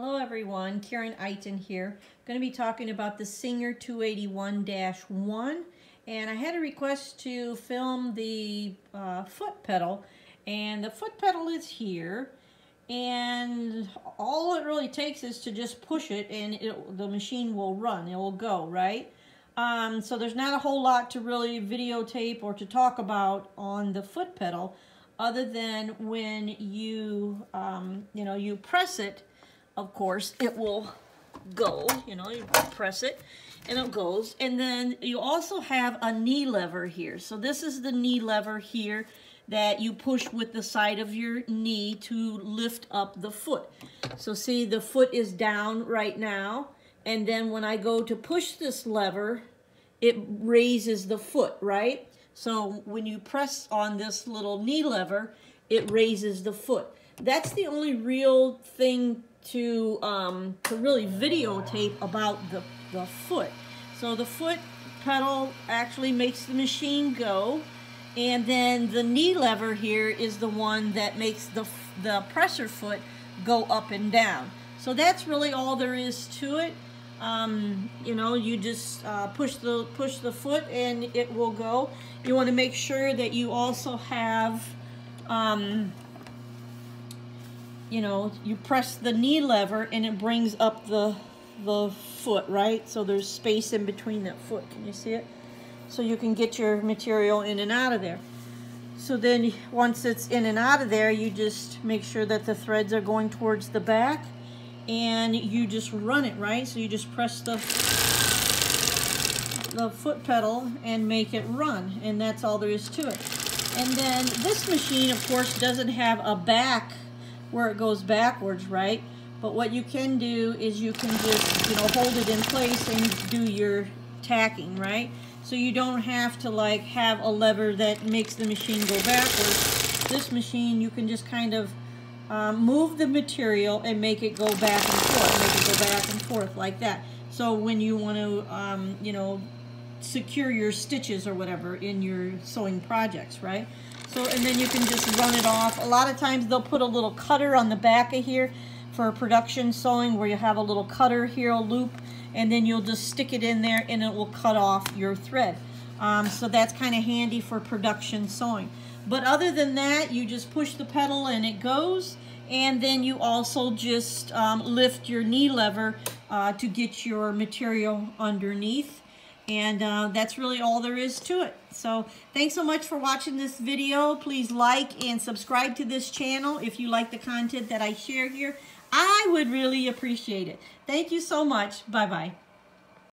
Hello everyone, Karen Itin here. I'm going to be talking about the Singer 281-1 and I had a request to film the uh, foot pedal. And the foot pedal is here. And all it really takes is to just push it and it, the machine will run, it will go, right? Um, so there's not a whole lot to really videotape or to talk about on the foot pedal other than when you, um, you know, you press it of course, it will go, you know, you press it and it goes. And then you also have a knee lever here. So this is the knee lever here that you push with the side of your knee to lift up the foot. So see, the foot is down right now. And then when I go to push this lever, it raises the foot, right? So when you press on this little knee lever, it raises the foot. That's the only real thing to um, to really videotape about the, the foot. So the foot pedal actually makes the machine go. And then the knee lever here is the one that makes the, the presser foot go up and down. So that's really all there is to it. Um, you know, you just uh, push the push the foot and it will go. You want to make sure that you also have um, you know, you press the knee lever and it brings up the, the foot, right? So there's space in between that foot. Can you see it? So you can get your material in and out of there. So then once it's in and out of there, you just make sure that the threads are going towards the back and you just run it, right? So you just press the, the foot pedal and make it run. And that's all there is to it. And then this machine, of course, doesn't have a back where it goes backwards, right? But what you can do is you can just, you know, hold it in place and do your tacking, right? So you don't have to like have a lever that makes the machine go backwards. This machine, you can just kind of um, move the material and make it go back and forth, make it go back and forth like that. So when you want to, um, you know, secure your stitches or whatever in your sewing projects, right? So, and then you can just run it off. A lot of times they'll put a little cutter on the back of here for production sewing where you have a little cutter here, a loop, and then you'll just stick it in there and it will cut off your thread. Um, so that's kind of handy for production sewing. But other than that, you just push the pedal and it goes. And then you also just um, lift your knee lever uh, to get your material underneath. And uh, that's really all there is to it. So thanks so much for watching this video. Please like and subscribe to this channel if you like the content that I share here. I would really appreciate it. Thank you so much. Bye-bye.